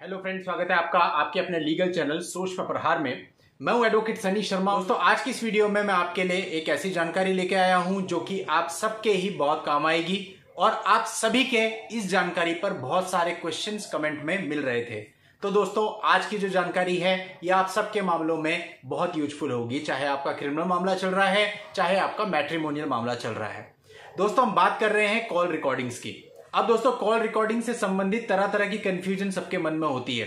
Hello friends स्वागत है आपका, आपके अपने लीगल चैनल सोच पर प्रहार में। मैं हूँ एडवोकेट सनी शर्मा। दोस्तों, आज की इस वीडियो में मैं आपके लिए एक ऐसी जानकारी लेके आया हूँ जो कि आप सबके ही बहुत काम आएगी और आप सभी के इस जानकारी पर बहुत सारे क्वेश्चंस कमेंट में मिल रहे थे। तो दोस्तों, आज की जो जानकारी है ये आप सबके मामलों में बहुत यूजफुल होगी। चाहे आपका क्रिमिनल मामला चल रहा है, चाहे आपका मैट्रिमोनियल मामला चल रहा है। दोस्तों, हम बात कर रहे हैं कॉल रिकॉर्डिंग्स की। अब दोस्तों कॉल रिकॉर्डिंग से संबंधित तरह तरह की कंफ्यूजन सबके मन में होती है।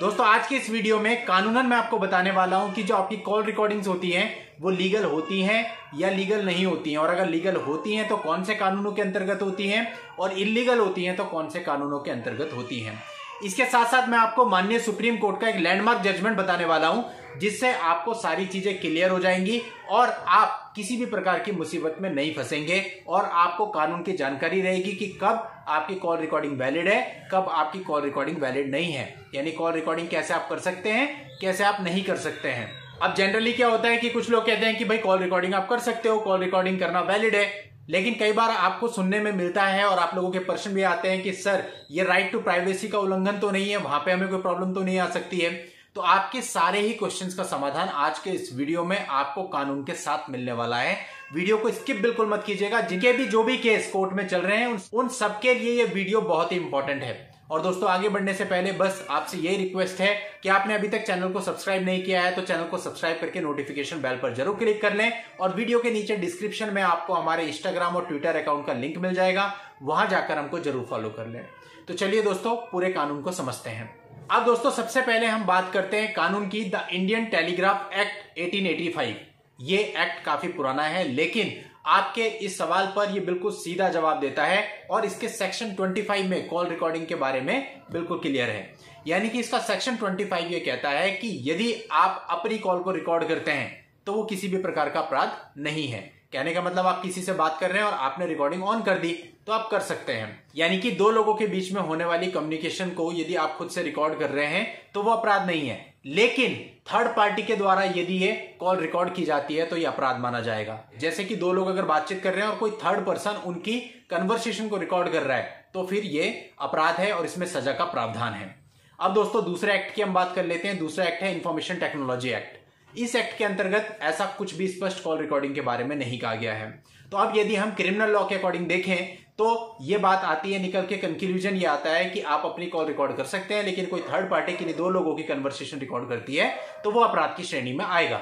दोस्तों, आज के इस वीडियो में कानूनन मैं आपको बताने वाला हूँ कि जो आपकी कॉल रिकॉर्डिंग्स होती हैं, वो लीगल होती हैं या लीगल नहीं होती हैं। और अगर लीगल होती हैं तो कौन से कानूनों के अंतर्गत होती हैं? और इलीगल होती हैं तो कौन से कानूनों के अंतर्गत होती हैं? इसके साथ साथ मैं आपको माननीय सुप्रीम कोर्ट का एक लैंडमार्क जजमेंट बताने वाला हूँ, जिससे आपको सारी चीज़ें क्लियर हो जाएँगी और आप किसी भी प्रकार की मुसीबत में नहीं फंसेंगे और आपको कानून की जानकारी रहेगी कि कब आपकी कॉल रिकॉर्डिंग वैलिड है, कब आपकी कॉल रिकॉर्डिंग वैलिड नहीं है। यानी कॉल रिकॉर्डिंग कैसे आप कर सकते हैं, कैसे आप नहीं कर सकते हैं। अब जनरली क्या होता है कि कुछ लोग कहते हैं कि भाई कॉल रिकॉर्डिंग आप कर सकते हो कॉल रिकॉर्डिंग करना वैलिड है। लेकिन कई बार आपको सुनने में मिलता है और आप लोगों के प्रश्न भी आते हैं कि, सर, ये राइट टू प्राइवेसी का उल्लंघन तो नहीं है, वहाँ पे हमें कोई प्रॉब्लम तो नहीं आ सकती है? तो आपके सारे ही क्वेश्चंस का समाधान आज के इस वीडियो में आपको कानून के साथ मिलने वाला है। वीडियो को स्किप बिल्कुल मत कीजिएगा। जिनके भी, जो भी केस कोर्ट में चल रहे हैं, उन सबके लिए ये वीडियो बहुत ही इंपॉर्टेंट है। और दोस्तों, आगे बढ़ने से पहले बस आपसे ये रिक्वेस्ट है कि आपने अभी तक चैनल को सब्सक्राइब नहीं किया है तो चैनल को सब्सक्राइब करके नोटिफिकेशन बेल पर ज़रूर क्लिक कर लें और वीडियो के नीचे डिस्क्रिप्शन में आपको हमारे इंस्टाग्राम और ट्विटर अकाउंट का लिंक मिल जाएगा। वहाँ जाकर हमको ज़रूर फॉलो कर लें। तो चलिए दोस्तों, पूरे कानून को समझते हैं। अब दोस्तों, सबसे पहले हम बात करते हैं कानून की द इंडियन टेलीग्राफ एक्ट 1885 ये एक्ट काफ़ी पुराना है, लेकिन आपके इस सवाल पर ये बिल्कुल सीधा जवाब देता है और इसके सेक्शन 25 में कॉल रिकॉर्डिंग के बारे में बिल्कुल क्लियर है। यानी कि इसका सेक्शन 25 ये कहता है कि यदि आप अपनी कॉल को रिकॉर्ड करते हैं तो वो किसी भी प्रकार का अपराध नहीं है। कहने का मतलब आप किसी से बात कर रहे हैं और आपने रिकॉर्डिंग ऑन कर दी तो आप कर सकते हैं। यानी कि दो लोगों के बीच में होने वाली कम्युनिकेशन को यदि आप खुद से रिकॉर्ड कर रहे हैं तो वो अपराध नहीं है। लेकिन थर्ड पार्टी के द्वारा यदि ये कॉल रिकॉर्ड की जाती है तो ये अपराध माना जाएगा। जैसे कि दो लोग अगर बातचीत कर रहे हैं और कोई थर्ड पर्सन उनकी कन्वर्सेशन को रिकॉर्ड कर रहा है तो फिर ये अपराध है और इसमें सजा का प्रावधान है। अब दोस्तों, दूसरे एक्ट की हम बात कर लेते हैं। दूसरा एक्ट है इंफॉर्मेशन टेक्नोलॉजी एक्ट इस एक्ट के अंतर्गत ऐसा कुछ भी स्पष्ट कॉल रिकॉर्डिंग के बारे में नहीं कहा गया है। तो अब यदि हम क्रिमिनल लॉ के अकॉर्डिंग देखें तो ये बात आती है, निकल के कंक्लूजन ये आता है कि आप अपनी कॉल रिकॉर्ड कर सकते हैं, लेकिन कोई थर्ड पार्टी के लिए दो लोगों की कन्वर्सेशन रिकॉर्ड करती है तो वो अपराध की श्रेणी में आएगा।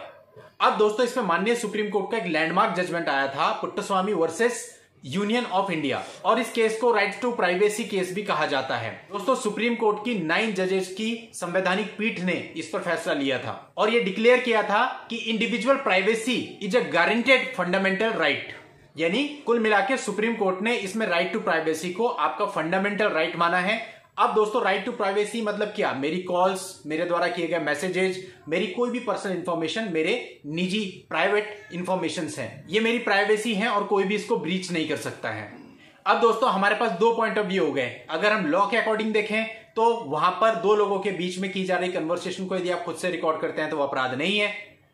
अब दोस्तों, इसमें माननीय सुप्रीम कोर्ट का एक लैंडमार्क जजमेंट आया था, Puttaswamy versus Union of India और इस केस को राइट टू प्राइवेसी केस भी कहा जाता है। दोस्तों, सुप्रीम कोर्ट की नाइन जजेस की संवैधानिक पीठ ने इस पर फैसला लिया था और ये डिक्लेयर किया था कि individual privacy is a guaranteed fundamental right. यानी कुल मिलाकर सुप्रीम कोर्ट ने इसमें राइट टू प्राइवेसी को आपका फंडामेंटल राइट माना है। अब दोस्तों राइट टू प्राइवेसी मतलब क्या? मेरी कॉल्स मेरे द्वारा किए गए मैसेजेज मेरी कोई भी पर्सनल इंफॉर्मेशन मेरे निजी प्राइवेट इंफॉर्मेशन है। ये मेरी प्राइवेसी है और कोई भी इसको ब्रीच नहीं कर सकता है। अब दोस्तों, हमारे पास दो पॉइंट ऑफ़ व्यू हो गए। अगर हम लॉ के अकॉर्डिंग देखें तो वहाँ पर दो लोगों के बीच में की जा रही कन्वर्सेशन को यदि आप खुद से रिकॉर्ड करते हैं तो वो अपराध नहीं है।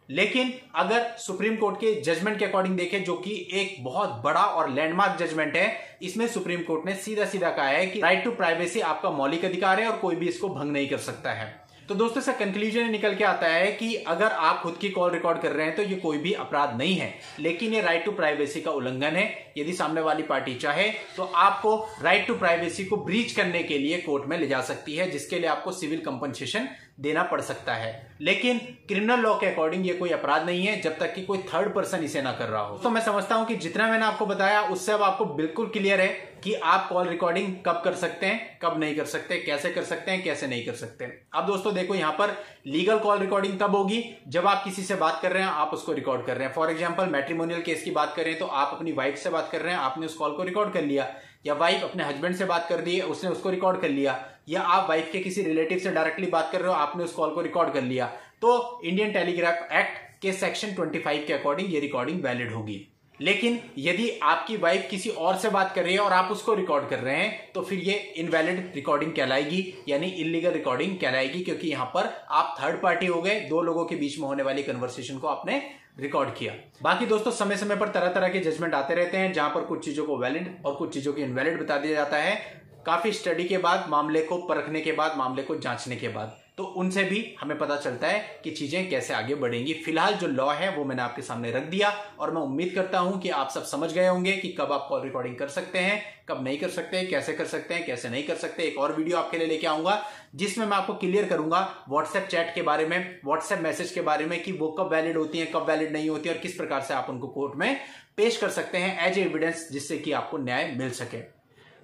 लेकिन अगर सुप्रीम कोर्ट के जजमेंट के अकॉर्डिंग देखें, जो कि एक बहुत बड़ा और लैंडमार्क जजमेंट है, इसमें सुप्रीम कोर्ट ने सीधा सीधा कहा है कि राइट टू प्राइवेसी आपका मौलिक अधिकार है और कोई भी इसको भंग नहीं कर सकता है। तो दोस्तों, इसका कंक्लूजन निकल के आता है कि अगर आप खुद की कॉल रिकॉर्ड कर रहे हैं तो ये कोई भी अपराध नहीं है। लेकिन ये राइट टू प्राइवेसी का उल्लंघन है। यदि सामने वाली पार्टी चाहे तो आपको राइट टू प्राइवेसी को ब्रीच करने के लिए कोर्ट में ले जा सकती है, जिसके लिए आपको सिविल कंपनसेशन देना पड़ सकता है। लेकिन क्रिमिनल लॉ के अकॉर्डिंग ये कोई अपराध नहीं है, जब तक कि कोई थर्ड पर्सन इसे ना कर रहा हो। तो मैं समझता हूँ कि जितना मैंने आपको बताया, उससे अब आपको बिल्कुल क्लियर है कि आप कॉल रिकॉर्डिंग कब कर सकते हैं, कब नहीं कर सकते, कैसे कर सकते हैं, कैसे नहीं कर सकते अब दोस्तों, देखो यहाँ पर लीगल कॉल रिकॉर्डिंग तब होगी, जब आप किसी से बात कर रहे हैं, आप उसको रिकॉर्ड कर रहे हैं। फॉर एग्ज़ाम्पल मैट्रीमोनियल केस की बात करें तो आप अपनी वाइफ से बात कर रहे हैं, आपने उस कॉल को रिकॉर्ड कर लिया। या वाइफ अपने हस्बैंड से बात कर रही है, उसने उसको रिकॉर्ड कर लिया। या आप वाइफ के किसी रिलेटिव से डायरेक्टली बात कर रहे हो, आपने उस कॉल को रिकॉर्ड कर लिया। तो इंडियन टेलीग्राफ एक्ट के सेक्शन 25 के अकॉर्डिंग ये रिकॉर्डिंग वैलिड होगी। लेकिन यदि आपकी वाइफ किसी और से बात कर रही है और आप उसको रिकॉर्ड कर रहे हैं तो फिर ये इनवैलिड रिकॉर्डिंग कहलाएगी, यानी इलीगल रिकॉर्डिंग कहलाएगी, क्योंकि यहाँ पर आप थर्ड पार्टी हो गए, दो लोगों के बीच में होने वाली कन्वर्सेशन को आपने रिकॉर्ड किया। बाकी दोस्तों समय समय पर तरह तरह के जजमेंट आते रहते हैं, जहाँ पर कुछ चीज़ों को वैलिड और कुछ चीज़ों को इनवैलिड बता दिया जाता है। काफ़ी स्टडी के बाद, मामले को परखने के बाद, मामले को जांचने के बाद। तो उनसे भी हमें पता चलता है कि चीज़ें कैसे आगे बढ़ेंगी। फ़िलहाल जो लॉ है, वो मैंने आपके सामने रख दिया और मैं उम्मीद करता हूँ कि आप सब समझ गए होंगे कि कब आप कॉल रिकॉर्डिंग कर सकते हैं, कब नहीं कर सकते, कैसे कर सकते हैं, कैसे नहीं कर सकते। एक और वीडियो आपके लिए लेके आऊँगा, जिसमें मैं आपको क्लियर करूँगा व्हाट्सएप चैट के बारे में व्हाट्सएप मैसेज के बारे में कि वो कब वैलिड होती है, कब वैलिड नहीं होती और किस प्रकार से आप उनको कोर्ट में पेश कर सकते हैं एज एविडेंस जिससे कि आपको न्याय मिल सके।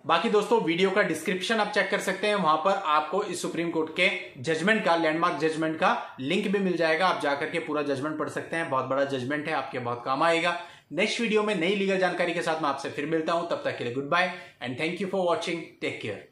बाकी दोस्तों, वीडियो का डिस्क्रिप्शन आप चेक कर सकते हैं। वहाँ पर आपको इस सुप्रीम कोर्ट के जजमेंट का लैंडमार्क जजमेंट का लिंक भी मिल जाएगा। आप जाकर के पूरा जजमेंट पढ़ सकते हैं। बहुत बड़ा जजमेंट है, आपके बहुत काम आएगा। नेक्स्ट वीडियो में नई लीगल जानकारी के साथ मैं आपसे फिर मिलता हूँ। तब तक के लिए goodbye and thank you for watching take care